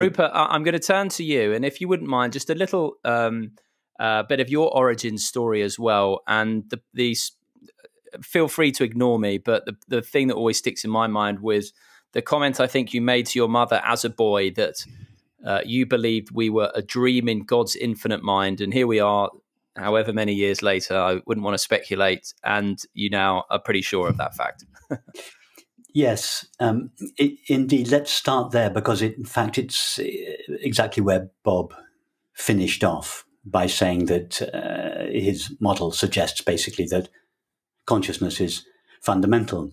Rupert, I'm going to turn to you, and if you wouldn't mind, just a little um, uh, bit of your origin story as well, and the, these. Feel free to ignore me, but the the thing that always sticks in my mind was the comment I think you made to your mother as a boy that uh, you believed we were a dream in God's infinite mind, and here we are, however many years later. I wouldn't want to speculate, and you now are pretty sure of that fact. Yes, um, it, indeed. Let's start there because, it, in fact, it's uh, exactly where Bob finished off by saying that uh, his model suggests basically that consciousness is fundamental.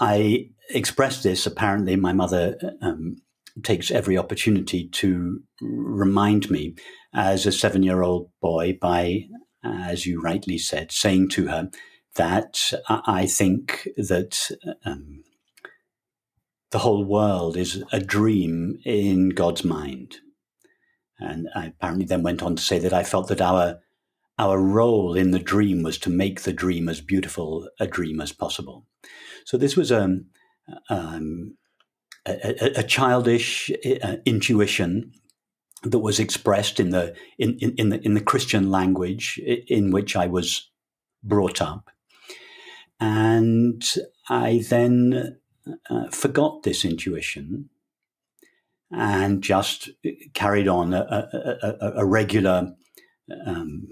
I express this. Apparently, my mother um, takes every opportunity to remind me, as a seven-year-old boy, by, as you rightly said, saying to her that I think that um, the whole world is a dream in God's mind. And I apparently then went on to say that I felt that our our role in the dream was to make the dream as beautiful a dream as possible. So this was um, um, a, a, childish uh, intuition that was expressed in the in, in, in, the in the Christian language in which I was brought up, and I then uh, forgot this intuition and just carried on a, a, a, a regular um,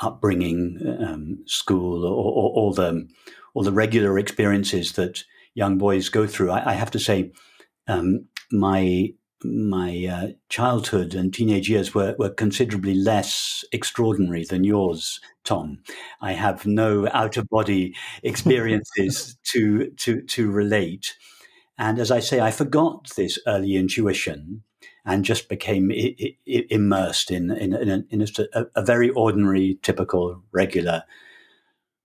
upbringing, um, school, or, all the all the regular experiences that young boys go through. I, I have to say, um, my my uh, childhood and teenage years were, were considerably less extraordinary than yours, Tom. I have no out of body experiences to to to relate, and as I say, I forgot this early intuition and just became I- I- immersed in in, in, a, in a, a, very ordinary, typical, regular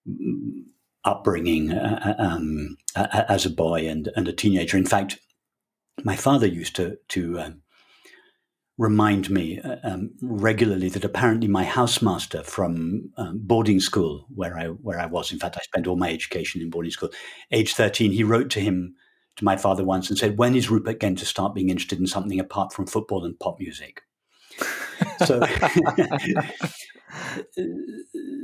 mm, upbringing uh, uh, um, as a boy and, and a teenager. In fact, my father used to to um, remind me uh, um, regularly that apparently my housemaster from um, boarding school, where I where I was, in fact, I spent all my education in boarding school. Age thirteen, he wrote to him to my father once and said, "When is Rupert going to start being interested in something apart from football and pop music?" so,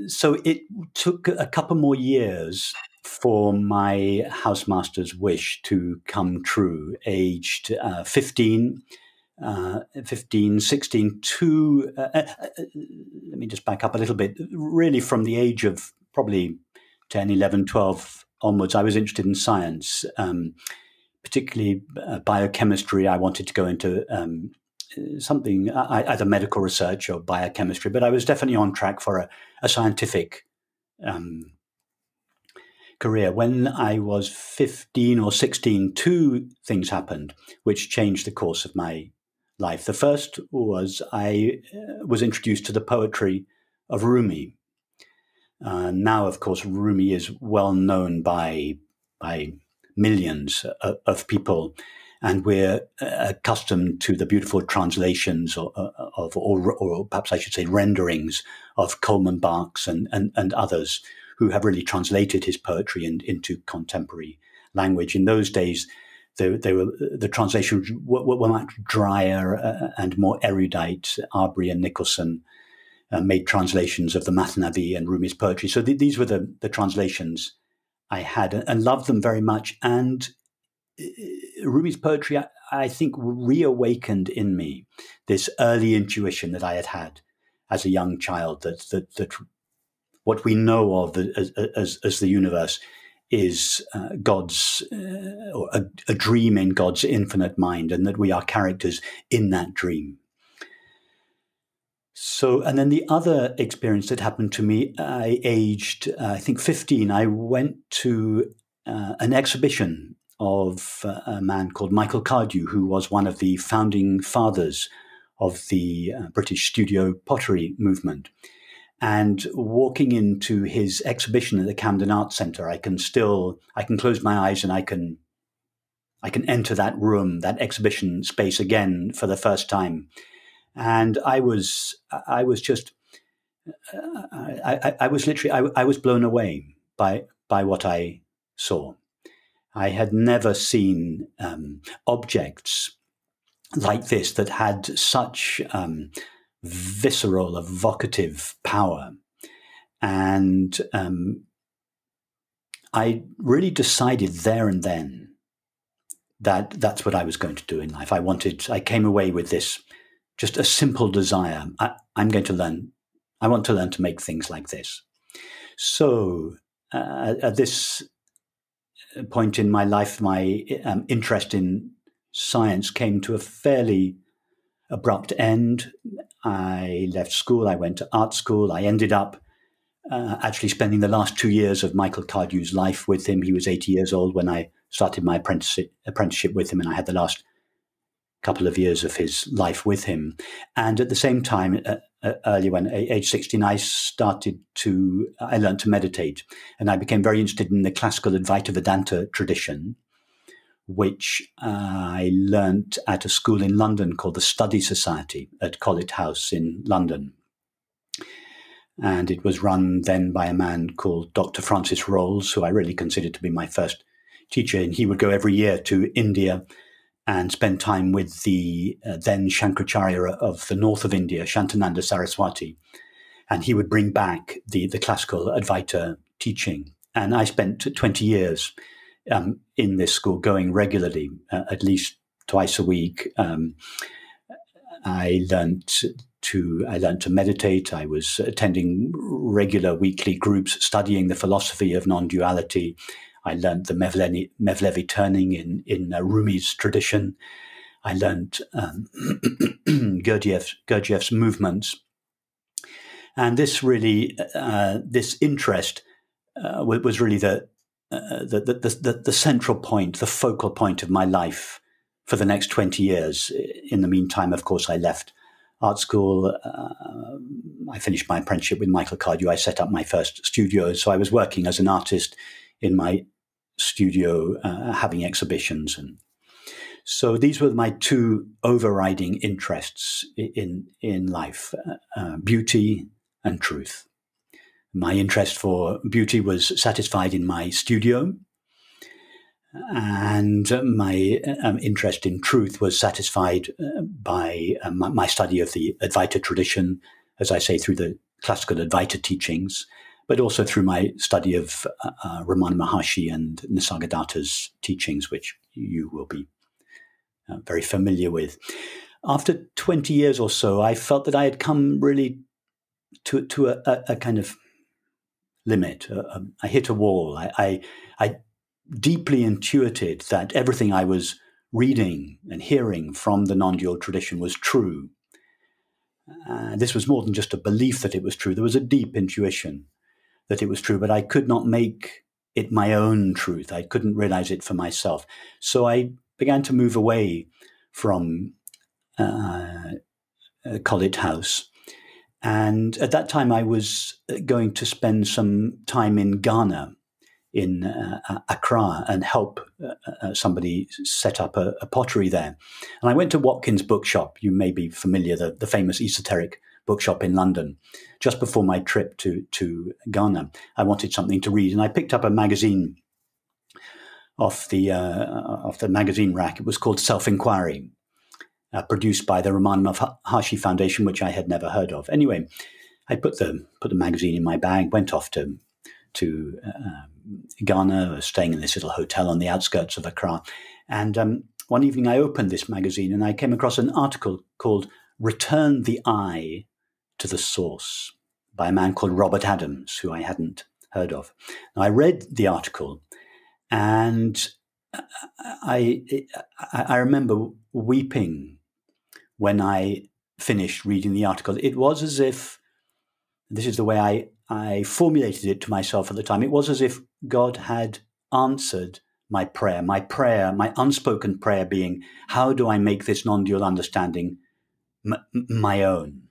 so it took a couple more years for my housemaster's wish to come true, aged uh, 15, uh, 15, 16, to, uh, uh, uh, let me just back up a little bit, really from the age of probably 10, 11, 12 onwards, I was interested in science, um, particularly uh, biochemistry. I wanted to go into um, something, either medical research or biochemistry, but I was definitely on track for a, a scientific um, career. When I was 15 or 16, two things happened which changed the course of my life. The first was I uh, was introduced to the poetry of Rumi. Uh, now, of course, Rumi is well known by, by millions of, of people and we're uh, accustomed to the beautiful translations of, of or, or, perhaps I should say renderings of Coleman Barks and, and, and others who have really translated his poetry in, into contemporary language. In those days, they, they were the translations were, were much drier uh, and more erudite. Arberry and Nicholson uh, made translations of the Mathnavi and Rumi's poetry. So th- these were the, the translations I had and loved them very much. And Rumi's poetry, I, I think, reawakened in me this early intuition that I had had as a young child that that that what we know of as, as, as the universe is uh, God's uh, or a, a, dream in God's infinite mind, and that we are characters in that dream. So, and then the other experience that happened to me, I aged, uh, I think, 15. I went to uh, an exhibition of uh, a man called Michael Cardew, who was one of the founding fathers of the uh, British studio pottery movement. And walking into his exhibition at the Camden Arts Centre, I can still I can close my eyes and I can I can enter that room, that exhibition space again for the first time. And I was I was just I, I, I was literally I, I was blown away by by what I saw. I had never seen um, objects like this that had such um, visceral, evocative power. And um, I really decided there and then that that's what I was going to do in life. I wanted, I came away with this just a simple desire. I, am going to learn, I want to learn to make things like this. So uh, at this point in my life, my um, interest in science came to a fairly abrupt end. I left school, I went to art school, I ended up uh, actually spending the last two years of Michael Cardew's life with him. He was 80 years old when I started my apprenticeship, with him, and I had the last couple of years of his life with him. And at the same time, uh, uh, early when age 16, I started to, I learned to meditate. And I became very interested in the classical Advaita Vedanta tradition, which I learnt at a school in London called the Study Society at Colet House in London and it was run then by a man called Dr. Francis Roles, who I really considered to be my first teacher. And he would go every year to India and spend time with the uh, then Shankaracharya of the north of India, Shantananda Saraswati. And he would bring back the, the classical Advaita teaching. And I spent 20 years um, in this school, going regularly, uh, at least twice a week. Um, I learned to I learned to meditate. I was attending regular weekly groups studying the philosophy of non-duality. I learned the Mevlevi, Mevlevi turning in in uh, Rumi's tradition. I learned um, Gurdjieff's, Gurdjieff's movements, and this really uh, this interest uh, was really the, uh, the, the, the the central point, the focal point of my life for the next twenty years. In the meantime, of course, I left art school. Uh, I finished my apprenticeship with Michael Cardew. I set up my first studio. So I was working as an artist in my studio, uh, having exhibitions. And so these were my two overriding interests in, in life uh, uh beauty and truth. My interest for beauty was satisfied in my studio and my um, interest in truth was satisfied uh, by um, my study of the Advaita tradition, as I say, through the classical Advaita teachings, but also through my study of uh, uh, Ramana Maharshi and Nisargadatta's teachings, which you will be uh, very familiar with. After 20 years or so, I felt that I had come really to, to a, a, a kind of limit. I hit a wall. I, I, I deeply intuited that everything I was reading and hearing from the non dual tradition was true. Uh, this was more than just a belief that it was true. There was a deep intuition that it was true, but I could not make it my own truth. I couldn't realize it for myself. So I began to move away from uh, uh Colet House. And at that time, I was going to spend some time in Ghana in uh, Accra and help uh, uh, somebody set up a, a, pottery there. And I went to Watkins Bookshop. You may be familiar, the, the famous esoteric bookshop in London. Just before my trip to to Ghana, I wanted something to read, and I picked up a magazine off the uh, off the magazine rack. It was called Self Inquiry, uh, produced by the Ramana Maharshi Foundation, which I had never heard of. Anyway, I put the put the magazine in my bag, went off to to uh, Ghana, staying in this little hotel on the outskirts of Accra. And um, one evening I opened this magazine and I came across an article called Return the Eye to the Source by a man called Robert Adams, who I hadn't heard of. Now, I read the article and I, I remember weeping when I finished reading the article. It was as if, this is the way I I formulated it to myself at the time. It was as if God had answered my prayer, my prayer, my unspoken prayer being, how do I make this non dual understanding m- my own?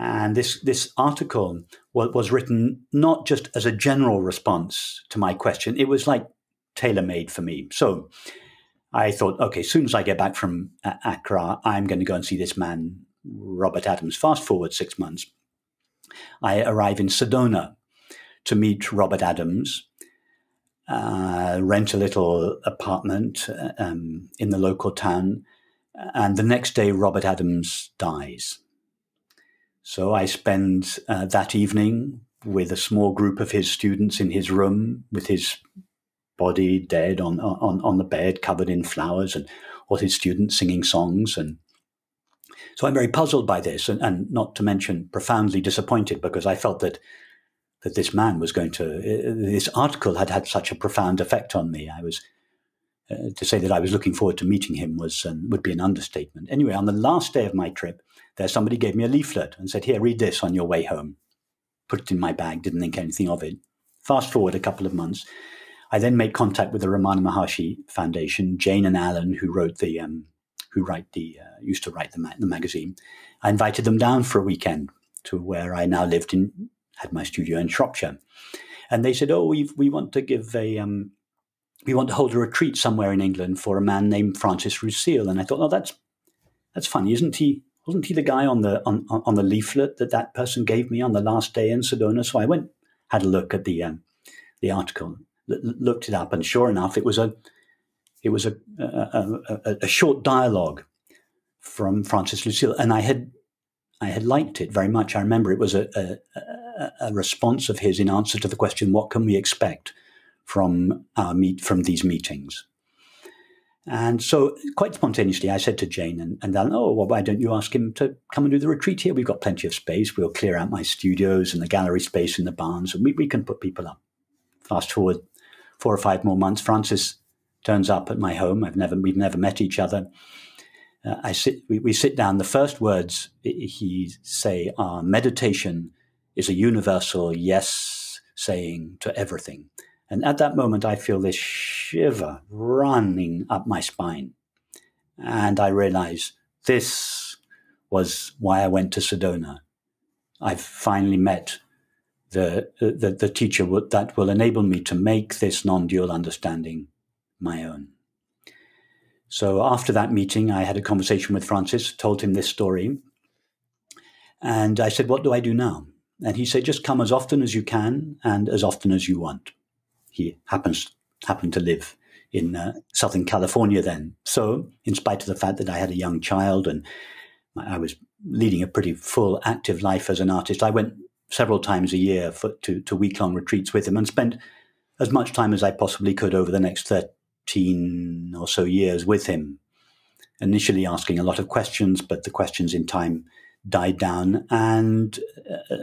And this, this article was, was written not just as a general response to my question, it was like tailor made for me. So I thought, okay, as soon as I get back from Accra, I'm going to go and see this man, Robert Adams. Fast forward six months. I arrive in Sedona to meet Robert Adams, uh, rent a little apartment um, in the local town, And the next day, Robert Adams dies. So I spend uh, that evening with a small group of his students in his room with his body dead on, on, on the bed, covered in flowers, and all his students singing songs. And so I'm very puzzled by this, and, and not to mention profoundly disappointed because I felt that that this man was going to, uh, this article had had such a profound effect on me. I was, uh, to say that I was looking forward to meeting him was um, would be an understatement. Anyway, on the last day of my trip, there somebody gave me a leaflet and said, "Here, read this on your way home." Put it in my bag. Didn't think anything of it. Fast forward a couple of months, I then made contact with the Ramana Maharshi Foundation, Jane and Alan, who wrote the um, who write the uh, used to write the, ma- the magazine. I invited them down for a weekend to where I now lived in had my studio in Shropshire, and they said, "Oh, we we want to give a um, we want to hold a retreat somewhere in England for a man named Francis Lucille." And I thought, "Oh, that's that's funny, isn't he? Wasn't he the guy on the on on the leaflet that that person gave me on the last day in Sedona?" So I went had a look at the um, the article, l- looked it up, and sure enough, it was a it was a a, a, a short dialogue from Francis Lucille, and I had I had liked it very much. I remember it was a, a, a, response of his in answer to the question, "What can we expect from our meet from these meetings?" And so, quite spontaneously, I said to Jane and, and Alan, "Oh, well, why don't you ask him to come and do the retreat here? We've got plenty of space. We'll clear out my studios and the gallery space in the barns, and we, we can put people up." Fast forward four or five more months, Francis turns up at my home. I've never we've never met each other. Uh, I sit we, we sit down. The first words he say are meditation is a universal yes saying to everything. And at that moment, I feel this shiver running up my spine. And I realize this was why I went to Sedona. I've finally met the, the, the teacher that will enable me to make this non dual understanding my own. So after that meeting, I had a conversation with Francis, told him this story. And I said, What do I do now? And he said, just come as often as you can and as often as you want. He happens happened to live in uh, Southern California then. So, in spite of the fact that I had a young child and I was leading a pretty full, active life as an artist, I went several times a year for, to, to week long retreats with him and spent as much time as I possibly could over the next 13 or so years with him. Initially asking a lot of questions, but the questions in time died down. And uh,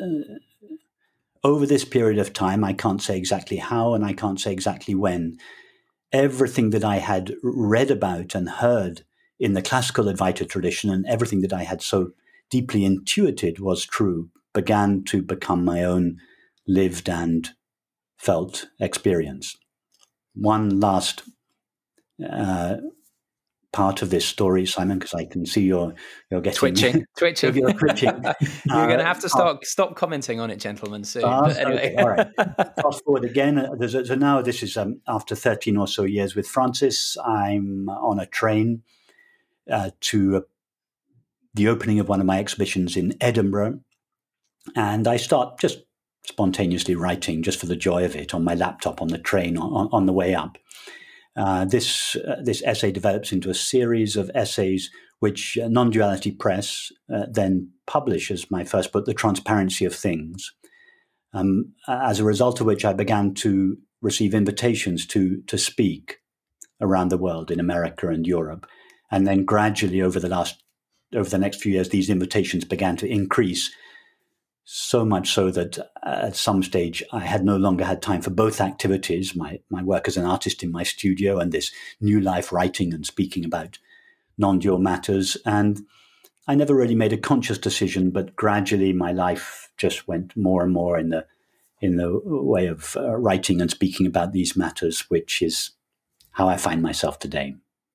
over this period of time, I can't say exactly how and I can't say exactly when, everything that I had read about and heard in the classical Advaita tradition and everything that I had so deeply intuited was true began to become my own lived and felt experience. One last uh, part of this story, Simon, because I can see you're you're getting twitching, twitching. you're twitching. you're going to have to stop uh, stop commenting on it, gentlemen. Soon. Uh, anyway, okay, all right. Fast forward again. Uh, so now this is um, after 13 or so years with Francis. I'm on a train uh, to uh, the opening of one of my exhibitions in Edinburgh, and I start just spontaneously writing, just for the joy of it, on my laptop on the train on, on the way up. Uh, this uh, this essay develops into a series of essays which uh, Non-Duality Press uh, then publishes my first book, The Transparency of Things. Um, as a result of which, I began to receive invitations to to speak around the world in America and Europe, and then gradually over the last over the next few years, these invitations began to increase so much so that at some stage I had no longer had time for both activities my, my work as an artist in my studio and this new life writing and speaking about non dual matters. And I never really made a conscious decision, but gradually my life just went more and more in the in the way of uh, writing and speaking about these matters, which is how I find myself today.